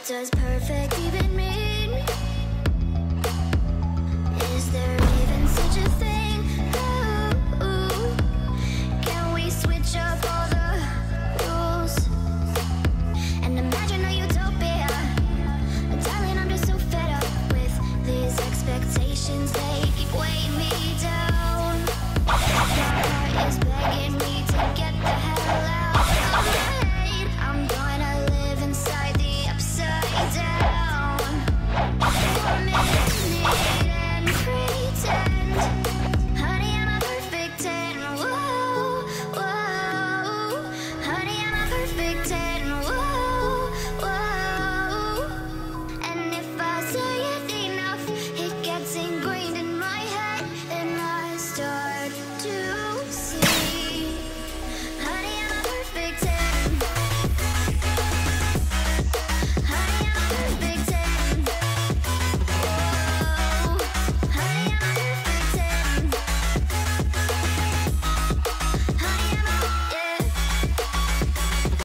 What does perfect. Even